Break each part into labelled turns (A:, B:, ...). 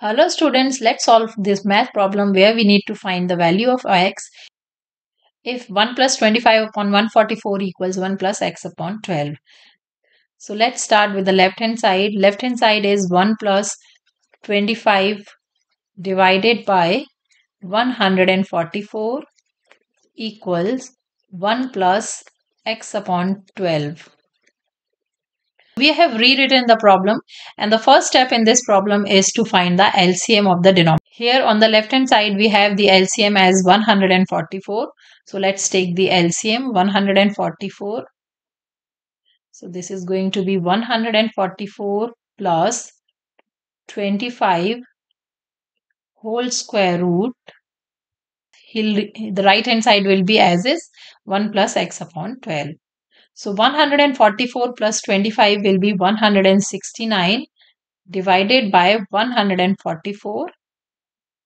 A: Hello students, let's solve this math problem where we need to find the value of x if 1 plus 25 upon 144 equals 1 plus x upon 12. So let's start with the left hand side. Left hand side is 1 plus 25 divided by 144 equals 1 plus x upon 12. We have rewritten the problem and the first step in this problem is to find the LCM of the denominator. Here on the left hand side we have the LCM as 144. So let's take the LCM 144. So this is going to be 144 plus 25 whole square root. He'll, the right hand side will be as is 1 plus x upon 12. So 144 plus 25 will be 169 divided by 144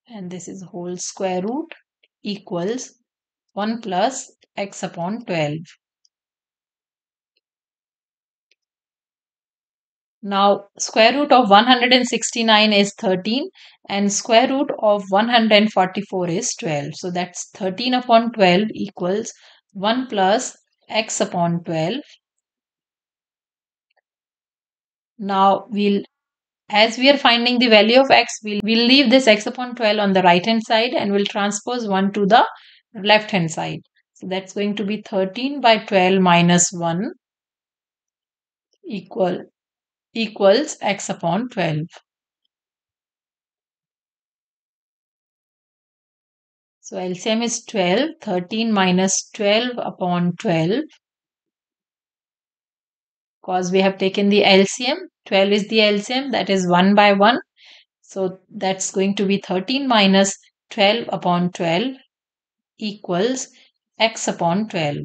A: and this is whole square root equals 1 plus x upon 12. Now square root of 169 is 13 and square root of 144 is 12. So that's 13 upon 12 equals 1 plus x upon 12. Now we'll as we are finding the value of x, we'll, we'll leave this x upon 12 on the right hand side and we'll transpose 1 to the left hand side. So that's going to be 13 by 12 minus 1 equal equals x upon 12. So LCM is 12, 13 minus 12 upon 12. Because we have taken the LCM, 12 is the LCM, that is 1 by 1. So that's going to be 13 minus 12 upon 12 equals x upon 12.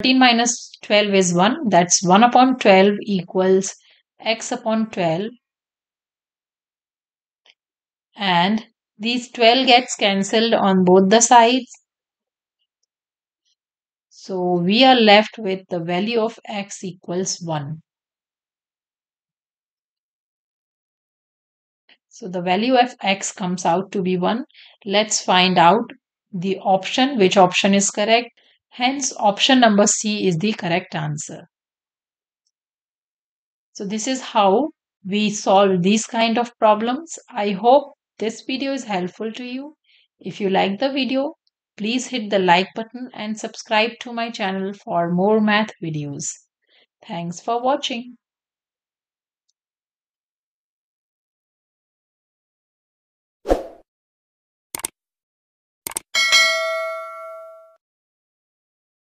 A: 13 minus 12 is 1, that's 1 upon 12 equals x upon 12 and these 12 gets cancelled on both the sides. So we are left with the value of x equals 1. So the value of x comes out to be 1. Let's find out the option, which option is correct. Hence option number C is the correct answer. So this is how we solve these kind of problems. I hope this video is helpful to you. If you like the video, please hit the like button and subscribe to my channel for more math videos. Thanks for watching.